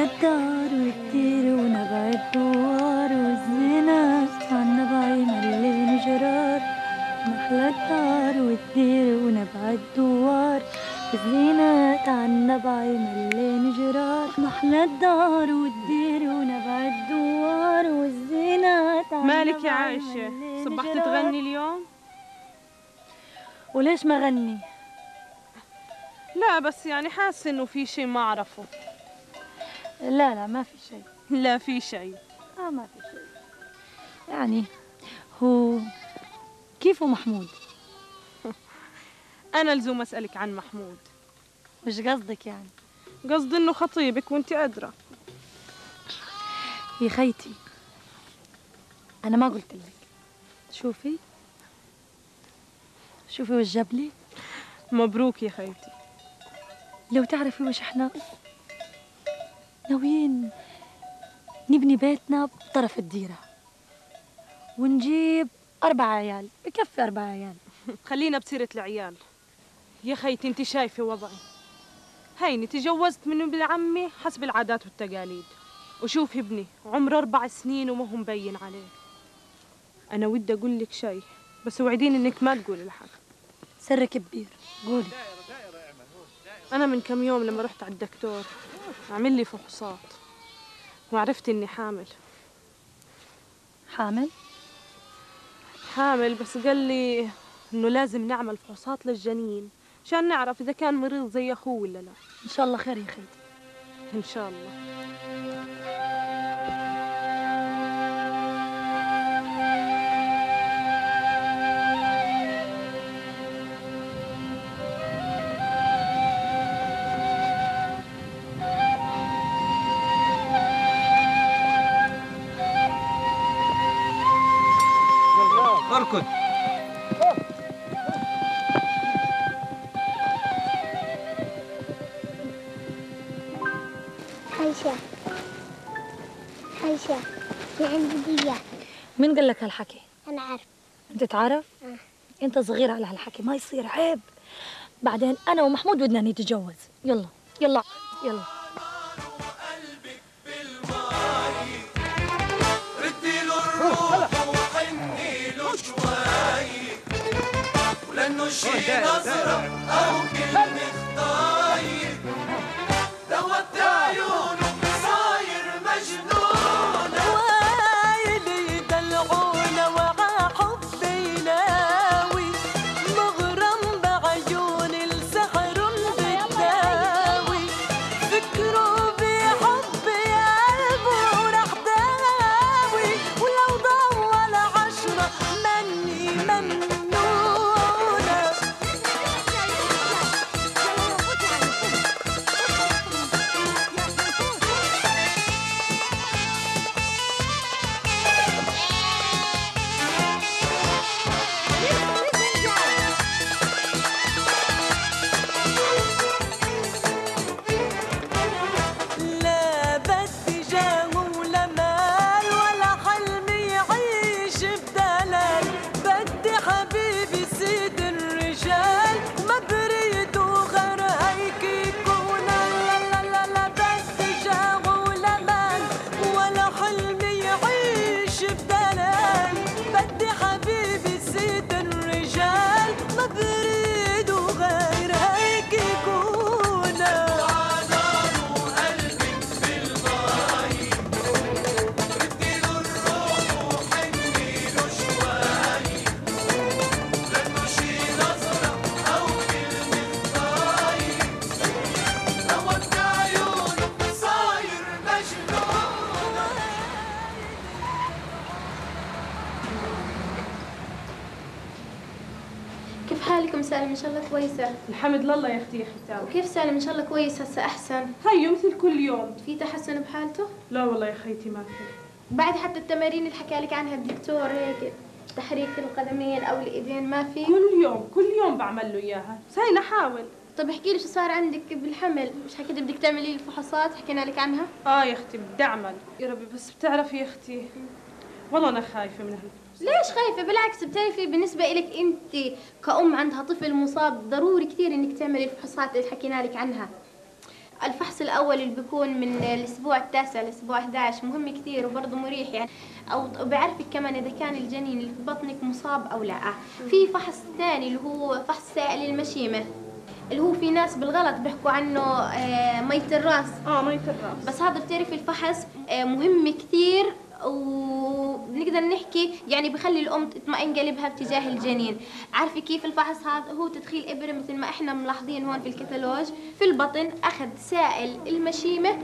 محلى الدار والدير ونبع الدوار والزينة عنا باي ملين جرار محلى الدار والدير ونبع الدوار والزينة عنا باي ملين جرار محلى الدار والدير ونبع الدوار والزينة مالك يا عايشة صبحت تغني اليوم؟ وليش ما غني؟ لا بس يعني حاسة إنه في شيء ما أعرفه. لا لا ما في شيء. لا في شيء. آه ما في شيء. يعني هو كيفه محمود؟ أنا لزوم أسألك عن محمود. وش قصدك يعني؟ قصدي إنه خطيبك وانت أدرى. يا خيتي أنا ما قلت لك. شوفي شوفي وش جاب لي. مبروك يا خيتي. لو تعرفي وش إحنا؟ ناويين نبني بيتنا بطرف الديرة. ونجيب أربع عيال بكفي أربع عيال. خلينا بسيرة العيال. يا خيتي انت شايفة وضعي. هيني تجوزت من ابن عمي حسب العادات والتقاليد. وشوفي ابني عمره أربع سنين وما هو مبين عليه. أنا ودي أقول لك شيء بس وعديني إنك ما تقولي لحد. سر كبير. قولي. أنا من كم يوم لما رحت على الدكتور عمل لي فحوصات. وعرفت إني حامل. حامل؟ حامل بس قال لي إنه لازم نعمل فحوصات للجنين عشان نعرف إذا كان مريض زي أخوه ولا لا. إن شاء الله خير يا خيتي إن شاء الله. أركض. حيشة. حيشة. في عندي هدية مين قال لك هالحكي؟ أنا عارف أنت تعرف؟ آه. أنت صغير على هالحكي ما يصير عيب. بعدين أنا ومحمود بدنا نتجوز. يلا يلا يلا. ولأنه شي نظرة أو كلمة كيف حالكم سالم؟ إن شاء الله كويسة. الحمد لله يا أختي يا ختام وكيف سالم؟ إن شاء الله كويس هسه احسن هيو مثل كل يوم. في تحسن بحالته؟ لا والله يا خيتي ما في. بعد حتى التمارين اللي حكى لك عنها الدكتور هيك تحريك القدمين أو الإيدين ما في؟ كل يوم كل يوم بعمل له إياها. بس هينا حاول طب احكي لي شو صار عندك بالحمل. مش حكيت بدك تعملي لي الفحوصات؟ حكينا لك عنها؟ آه يا أختي بدي أعمل. يا ربي بس بتعرفي يا أختي والله أنا خايفة من هالفحوصات. ليش خايفة؟ بالعكس بتعرفي بالنسبة لك أنت كأم عندها طفل مصاب ضروري كثير إنك تعملي الفحوصات اللي حكينا لك عنها. الفحص الأول اللي بيكون من الأسبوع التاسع للاسبوع 11 مهم كثير وبرضه مريح يعني. أو بيعرفك كمان إذا كان الجنين اللي في بطنك مصاب أو لا. في فحص ثاني اللي هو فحص سائل المشيمة اللي هو في ناس بالغلط بيحكوا عنه آه، مية الرأس. آه مية الرأس. بس هذا بتعرفي الفحص آه، مهم كثير وبنقدر نحكي يعني بخلي الأم تطمئن قلبها باتجاه الجنين. عارفه كيف الفحص هذا؟ هو تدخيل إبرة مثل ما إحنا ملاحظين هون في الكتالوج في البطن أخذ سائل المشيمة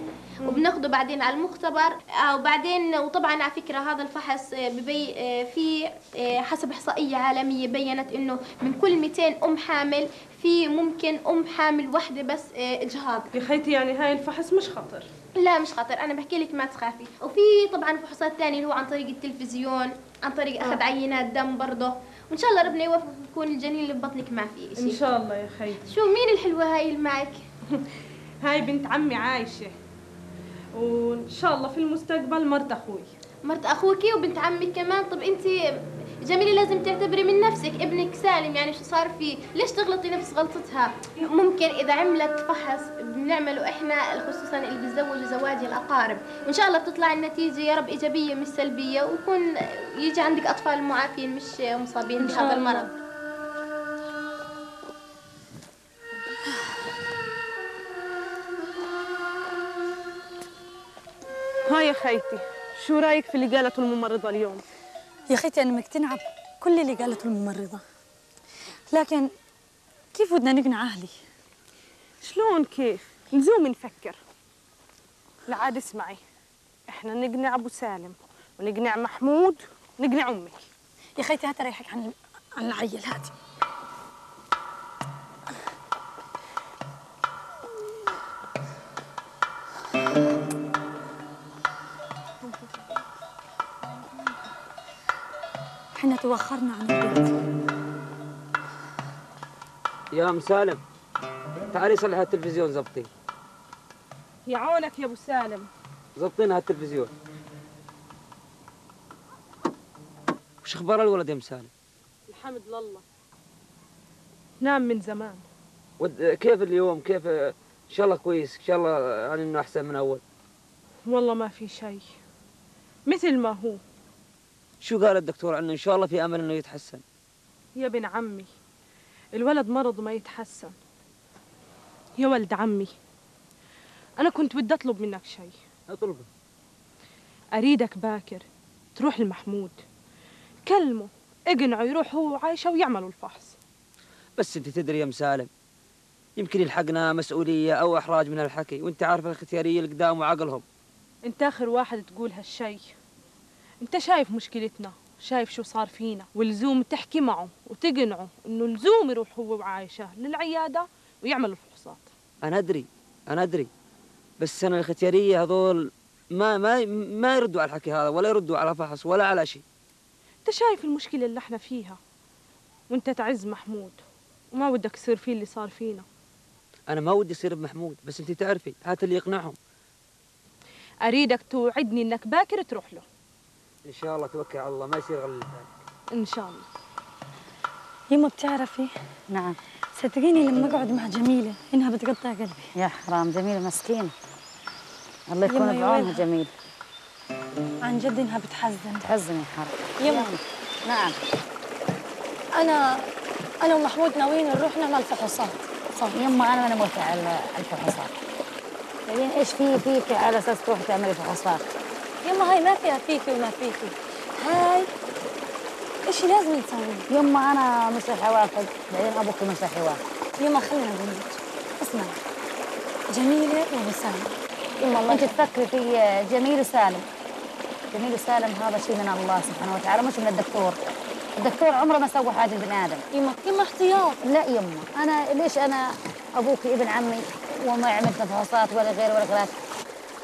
وبناخده بعدين على المختبر. آه، وبعدين وطبعا على فكرة هذا الفحص آه، ببي آه، في آه، حسب إحصائية عالمية بينت إنه من كل 200 أم حامل في ممكن أم حامل واحدة بس آه، إجهاض. يا خيتي يعني هاي الفحص مش خطر. لا مش خطر. أنا بحكي لك ما تخافي. وفي طبعا فحوصات تانية اللي هو عن طريق التلفزيون عن طريق أخذ عينات دم برضه. وإن شاء الله ربنا يوفقك يكون الجنين اللي ببطنك ما في إن شيء شاء الله يا خيتي. شو مين الحلوة هاي اللي معك؟ هاي بنت عمي عايشة. وإن شاء الله في المستقبل مرت أخوي. مرت اخوكي وبنت عمك كمان؟ طب أنت جميلة لازم تعتبري من نفسك ابنك سالم يعني شو صار فيه ليش تغلطي نفس غلطتها؟ ممكن إذا عملت فحص بنعمله إحنا خصوصا اللي بيتزوجوا زواج الأقارب. وان شاء الله بتطلع النتيجة يا رب إيجابية مش سلبية ويكون يجي عندك أطفال معافين مش مصابين بهذا المرض. خيتي. شو رأيك في اللي قالته الممرضة اليوم؟ يا خيتي أنا مقتنعة بكل اللي قالته الممرضة. لكن كيف بدنا نقنع أهلي؟ شلون كيف؟ لزوم نفكر. لا عاد اسمعي. إحنا نقنع أبو سالم ونقنع محمود ونقنع أمك يا خيتي هات ريحك عن عن العيل هاتي إحنا توخرنا عن البيت يا أم سالم تعالي صلحي التلفزيون زبطي. يعونك يا أبو سالم. زبطينا هالتلفزيون. وش أخبار الولد يا أم سالم؟ الحمد لله. نام من زمان. ود... كيف اليوم؟ كيف؟ إن شاء الله كويس. إن شاء الله يعني إنه أحسن من أول. والله ما في شيء. مثل ما هو. شو قال الدكتور عنه؟ إن شاء الله في أمل إنه يتحسن. يا ابن عمي الولد مرض ما يتحسن. يا ولد عمي أنا كنت بدي أطلب منك شيء. أطلبه. أريدك باكر تروح لمحمود. كلمه اقنعه يروح هو وعايشة ويعملوا الفحص. بس أنت تدري يا أم سالم يمكن يلحقنا مسؤولية أو إحراج من الحكي وأنت عارف الاختياريه اللي قدام وعقلهم. أنت آخر واحد تقول هالشي انت شايف مشكلتنا شايف شو صار فينا. واللزوم تحكي معه وتقنعه إنه لزوم يروح هو وعايشة للعيادة ويعملوا الفحوصات. أنا أدري أنا أدري. بس أنا الاختياريه هذول ما ما ما يردوا على الحكي هذا ولا يردوا على فحص ولا على شيء. أنت شايف المشكلة اللي إحنا فيها؟ وأنت تعز محمود وما بدك يصير فيه اللي صار فينا. أنا ما ودي يصير بمحمود بس أنت تعرفي هات اللي يقنعهم. أريدك توعدني إنك باكر تروح له. إن شاء الله توكل على الله ما يصير غير ذلك إن شاء الله. يما بتعرفي نعم. صدقيني لما أقعد مع جميلة إنها بتقطع قلبي. يا حرام جميلة مسكينة. الله يكون بعونها. جميل عن جد إنها بتحزن. تحزن يا حرام. يما نعم. أنا أنا ومحمود ناويين نروح نعمل فحوصات صح. يما أنا ماني موافقة على الفحوصات بعدين إيش في فيك على أساس تروح تعملي فحوصات يما هاي ما فيها فيكي وما فيكي. هاي اشي لازم نسويه يما أنا مش رح اوافق بعدين أبوك مش رح يوافق يما خلينا نقول. لك اسمع. جميلة ووسام يما الله أنت تفكري في جميل وسالم. جميل وسالم هذا شيء من الله سبحانه وتعالى مش من الدكتور. الدكتور عمره ما سوى حاجة لبني آدم. يما يما احتياط. لا يما. أنا ليش أنا أبوك ابن عمي وما عملت فحوصات ولا غير ولا غير؟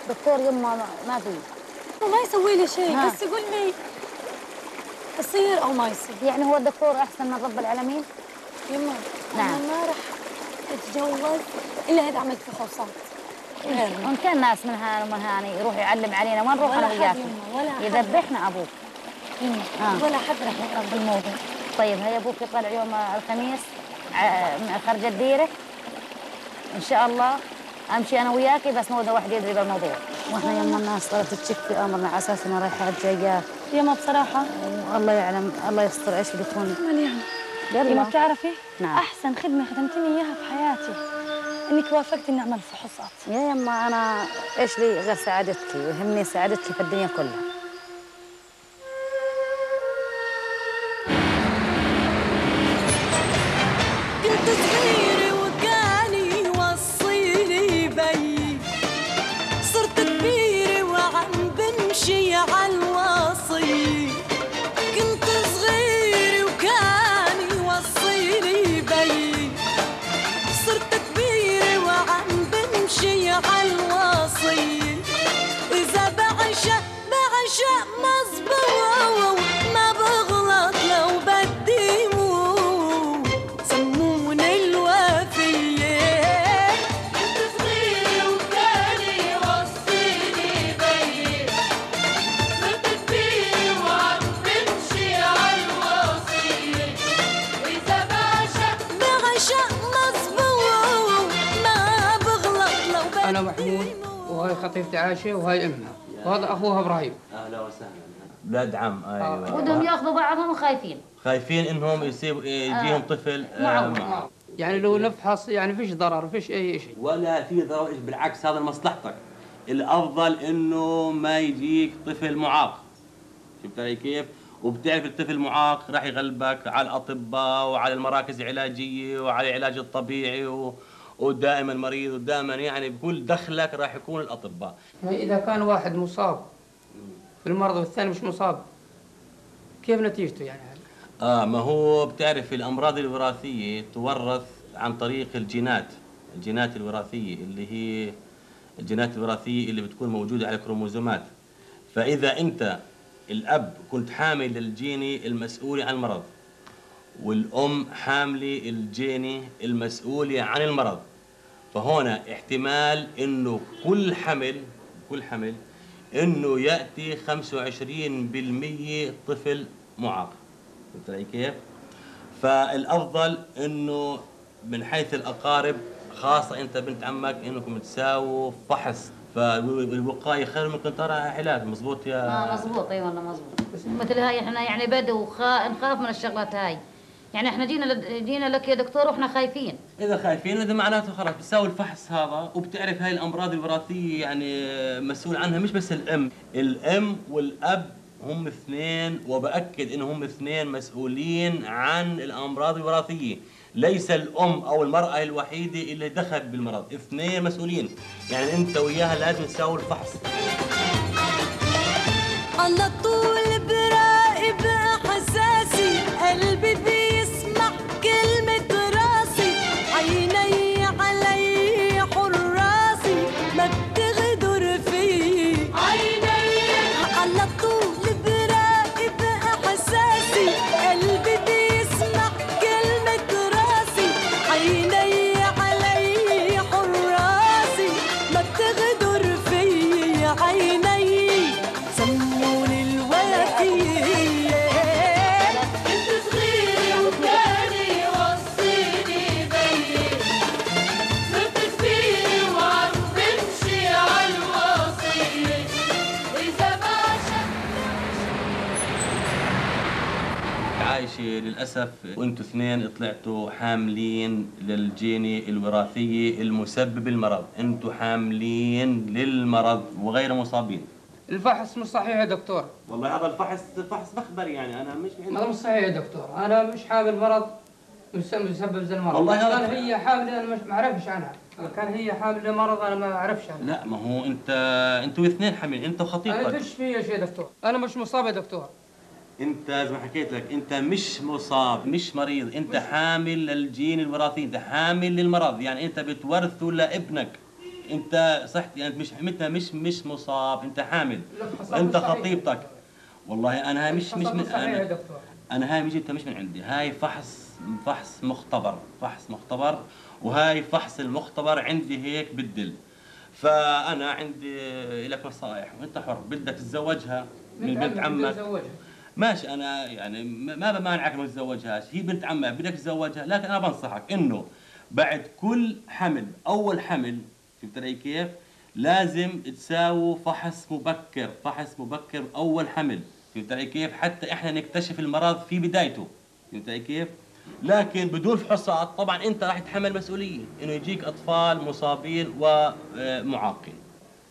دكتور يما ما- ما في. ما يسوي لي شيء ها. بس يقول لي يصير أو ما يصير. يعني هو الدكتور أحسن من رب العالمين؟ يما نعم. أنا ما رح أتجوز إلا إذا عملت فحوصات. وإن كان ناس من هان ومن هاني يروح يعلم علينا وين نروح أنا وياك. يذبحنا أبوك. يما آه. ولا حد رح يقرب بالموضوع. طيب هيا أبوك يطلع يوم الخميس خرج الديره إن شاء الله أمشي أنا وياكي بس مو واحد يدري بالموضوع. وإحنا يما الناس صارت تشك في امرنا على أساس انها رايحه جايات يما بصراحة. والله يعلم الله يستر إيش بيكون مليان يما يلا. بتعرفي؟ نعم. أحسن خدمة خدمتني إياها في حياتي إنك وافقتي إني أعمل فحوصات. يا يما أنا إيش لي غير سعادتك ويهمني سعادتك في الدنيا كلها. عائشة وهاي أمها وهذا أخوها إبراهيم. أهلا وسهلا. بلاد عم أيوه. ودهم يأخذوا بعضهم وخايفين خايفين إنهم يصيب يجيهم طفل آه، معهم. معه. يعني لو نفحص يعني فيش ضرر فيش أي شيء. ولا في ضرر بالعكس هذا لمصلحتك. الأفضل إنه ما يجيك طفل معاق. شفت علي كيف؟ وبتعرف الطفل المعاق راح يغلبك على الأطباء وعلى المراكز العلاجية وعلى العلاج الطبيعي و... ودائما مريض ودائما يعني بكل دخلك راح يكون الأطباء. إذا كان واحد مصاب بالمرض والثاني مش مصاب كيف نتيجته يعني؟ آه ما هو بتعرف الأمراض الوراثية تورث عن طريق الجينات الجينات الوراثية اللي هي الجينات الوراثية اللي بتكون موجودة على الكروموزومات فإذا أنت الأب كنت حامل الجيني المسؤول عن المرض والأم حاملة الجيني المسؤولة عن المرض فهنا احتمال إنه كل حمل كل حمل إنه يأتي 25% طفل معاق. فهمت علي كيف؟ فالأفضل إنه من حيث الأقارب خاصة أنت بنت عمك إنكم تساووا فحص. فالوقاية خير من قنطرة علاج مزبوط يا؟ آه مزبوط أي والله مزبوط مثل هاي إحنا يعني بدو خا... نخاف من الشغلات هاي. يعني إحنا جينا. جينا لك يا دكتور وإحنا خايفين. إذا خايفين إذا معناته خلاص بتساوي الفحص هذا وبتعرف هاي الأمراض الوراثية يعني مسؤول عنها مش بس الأم. الأم والأب هم اثنين وبأكد انهم هم اثنين مسؤولين عن الأمراض الوراثية. ليس الأم أو المرأة الوحيدة اللي دخلت بالمرض اثنين مسؤولين. يعني أنت وياها لازم تساوي الفحص. على عيني للأسف وانتوا اثنين طلعتوا حاملين للجيني الوراثية المسبب المرض. أنتوا حاملين للمرض وغير مصابين. الفحص مش صحيح يا دكتور. والله هذا الفحص فحص مخبري يعني أنا مش هذا مش صحيح يا دكتور. أنا مش حامل مرض مس- مسبب زي المرض. والله هذا- كان هي حامل أنا مش ما أعرفش عنها كان هي حامل مرض أنا ما أعرفش عنها لا ما هو انت أنتوا اثنين حاملين أنت أنا وخطيبتك. فيش فيا شيء يا دكتور؟ أنا مش مصاب يا دكتور. انت زي ما حكيت لك انت مش مصاب. مش مريض انت حامل للجين الوراثي انت حامل للمرض. يعني انت بتورثه لابنك. انت صح يعني مش انت مش مش مصاب انت حامل. انت. خطيبتك. والله أنا هاي مش مش من أنا, أنا هاي مش جبتها مش من عندي. هاي فحص فحص مختبر فحص مختبر وهاي فحص المختبر عندي هيك بالدل. فأنا عندي لك نصائح وأنت حر بدك تتزوجها من بنت عمك. تزوجها ماشي أنا يعني ما ما بمانعك ما تتزوجهاش هي بنت عمك بدك تتزوجها لكن أنا بنصحك إنه بعد كل حمل أول حمل فهمت علي كيف؟ لازم تساووا فحص مبكر فحص مبكر أول حمل فهمت علي كيف؟ حتى إحنا نكتشف المرض في بدايته فهمت علي كيف؟ لكن بدون فحوصات طبعا أنت راح تتحمل مسؤولية إنه يجيك أطفال مصابين ومعاقين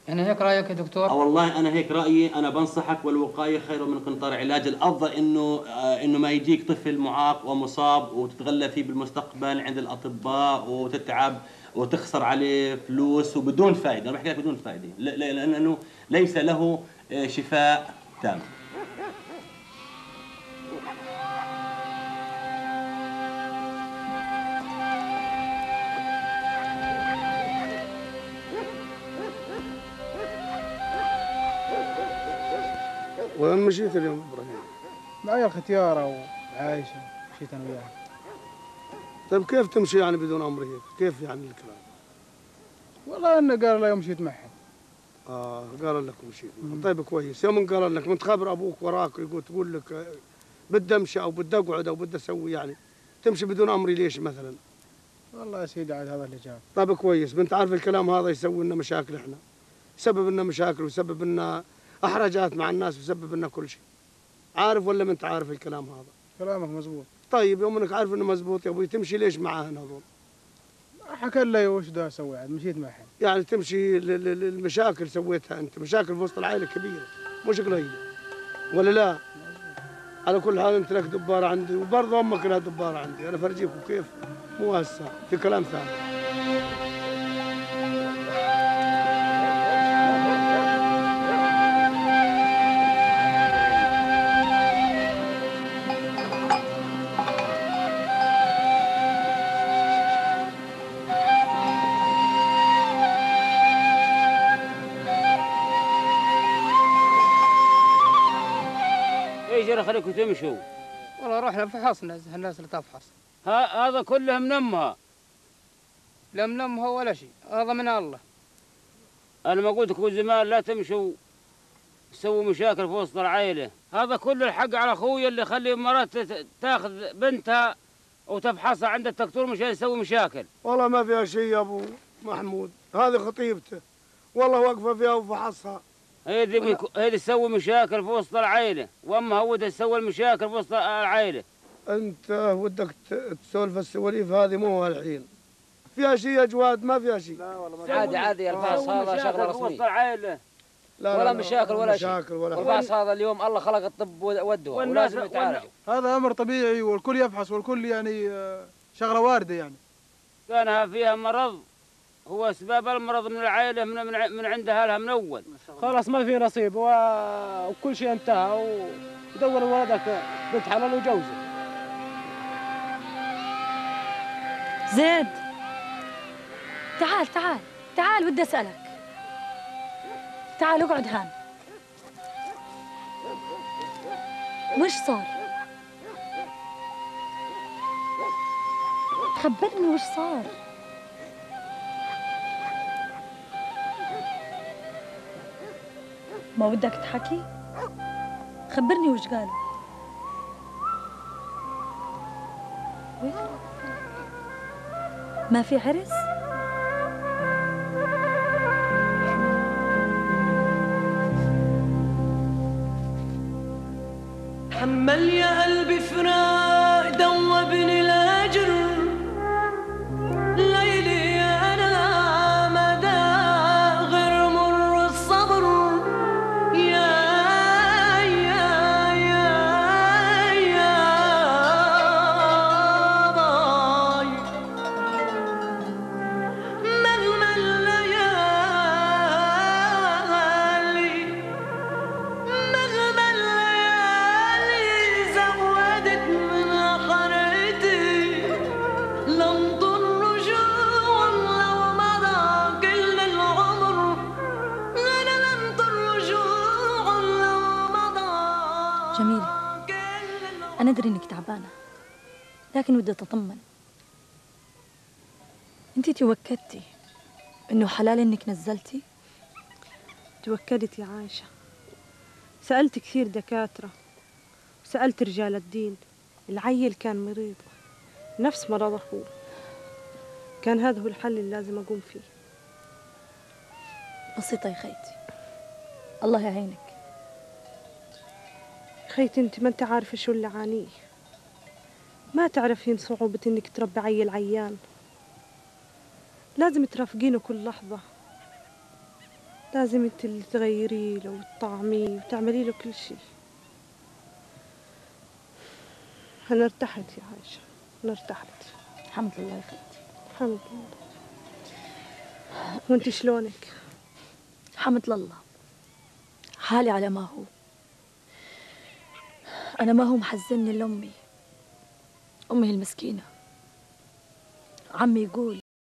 يعني هيك رأيك يا دكتور؟ آه والله أنا هيك رأيي. أنا بنصحك والوقاية خير من قنطار علاج الأفضل إنه آه إنه ما يجيك طفل معاق ومصاب وتتغلى فيه بالمستقبل عند الأطباء وتتعب وتخسر عليه فلوس وبدون فائده أنا بحكي لك بدون فائده لأنه ليس له آه، شفاء تام. مشيت اليوم إبراهيم؟ معي الختيارة وعايشة مشيت أنا وياها؟ طيب كيف تمشي يعني بدون أمر هيك؟ كيف يعني الكلام؟ والله إنه قال لا يوم مشيت معها آه قال لك مشيت طيب كويس. يوم قال لك من خبر أبوك وراك يقول تقول لك آه، بدي أمشي أو بدي أقعد أو بدي أسوي يعني. تمشي بدون امري ليش مثلا؟ والله يا سيدي عاد هذا اللي جاب. طيب كويس. بنت عارف الكلام هذا يسوي لنا مشاكل إحنا. يسبب لنا مشاكل ويسبب لنا احراجات مع الناس ويسبب لنا كل شيء. عارف ولا ما أنت عارف الكلام هذا؟ كلامك مزبوط. طيب يوم إنك عارف إنه مزبوط يا أبوي تمشي ليش معاهن هذول؟ حكى لي وش دا أسوي عاد مشيت معها يعني تمشي للمشاكل سويتها أنت مشاكل في وسط العائلة كبيرة مش قليله ولا لا؟ على كل حال أنت لك دبارة عندي وبرضه أمك لها دبارة عندي أنا فرجيكم كيف مو هسه في كلام ثاني. خليكم تمشوا؟ والله رحنا فحصنا الناس اللي تفحص ها هذا كله منمها لم نمها ولا شيء هذا من الله. أنا ما قلت لكم زمان لا تمشوا تسووا مشاكل في وسط العائلة. هذا كله الحق على أخوي اللي يخلي مرات تاخذ بنتها وتفحصها عند الدكتور مشان يسوي مشاكل. والله ما فيها شيء يا أبو محمود هذه خطيبته. والله واقفة فيها وفحصها هذه بيكو- هذه تسوي مشاكل في وسط العائلة. وامها ودها تسوي المشاكل في وسط العائلة. أنت ودك تسولف السواليف هذه مو الحين فيها شيء يا جواد؟ ما فيها شيء. لا والله عادي عادي الفحص هذا شغلة في وسط رسمية. العائلة. لا ولا لا مشاكل ولا شيء. مشاكل ولا والفحص هذا اليوم الله خلق الطب والدواء والناس- ولازم يتعالج. هذا أمر طبيعي والكل يفحص والكل يعني آه، شغلة واردة يعني. كانها فيها مرض. هو أسباب المرض من العائلة من من, ع- من عند أهلها من أول. خلاص ما في نصيب و... وكل شيء انتهى ودور ولدك بنت حلال وجوزه. زيد تعال تعال تعال بدي أسألك. تعال اقعد هان. وش صار؟ خبرني وش صار؟ ما بدك تحكي؟ خبرني وش قالوا؟ ما في عرس؟ حمل يا قلبي فراق. تعبانة لكن ودي أتطمن. أنت توكدتي إنه حلال إنك نزلتي؟ توكدت يا عايشة. سألت كثير دكاترة. وسألت رجال الدين. العيل كان مريض. نفس مرض أخوه كان هذا هو الحل اللي لازم أقوم فيه. بسيطة يا خيتي. الله يعينك. خيتي أنت ما أنت عارفة شو اللي عانيه. ما تعرفين صعوبة إنك تربي عيل عيان لازم ترافقينه كل لحظة. لازم انت اللي تغيري له وتطعميه وتعملي له كل شيء أنا ارتحت يا عايشة أنا ارتحت. الحمد لله يا خيتي الحمد لله. وأنت شلونك؟ حمد لله. حالي على ما هو. أنا ما هو محزنني لأمي أمي المسكينة. عمي يقول